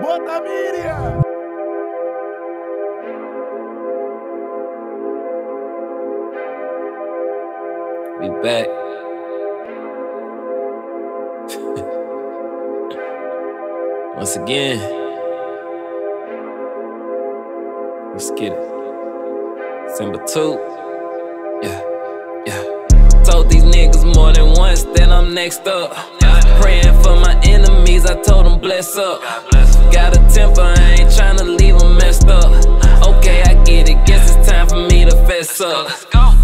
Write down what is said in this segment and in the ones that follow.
Mota Media! We back. Once again, let's get it. December 2. Yeah, yeah. Told these niggas more than once that I'm next up. Praying for my I told them bless up. Got a temper, I ain't tryna leave them messed up. Okay, I get it, guess it's time for me to fess up.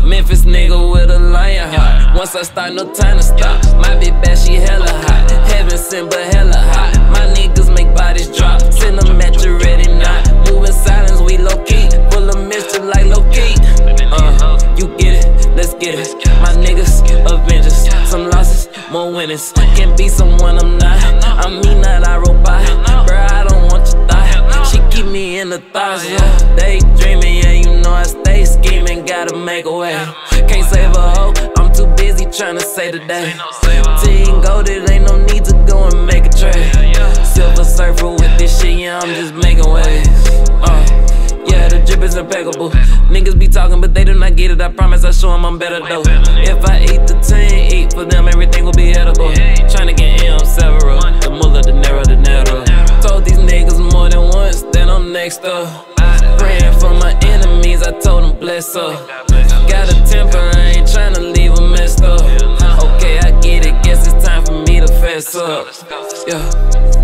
Memphis nigga with a lion heart. Once I start, no time to stop. My bitch bad, more winnings. Can't be someone I'm not. I mean me, not a robot. Bruh, I don't want your thought. She keep me in the thoughts. Yeah. Daydreaming, yeah, you know I stay scheming. Gotta make a way. Can't save a hoe. I'm too busy trying to say today. Team goaded, ain't no need to go and make a trade. Silver surfer with this shit, yeah, I'm just making waves. Uh. Yeah, the drip is impeccable. Niggas be talking, but they do not get it. I promise I show them I'm better though. If I eat the next up. Praying for my enemies, I told them bless up. Got a temper, I ain't tryna leave them messed up. Okay, I get it, guess it's time for me to fess up. Yeah.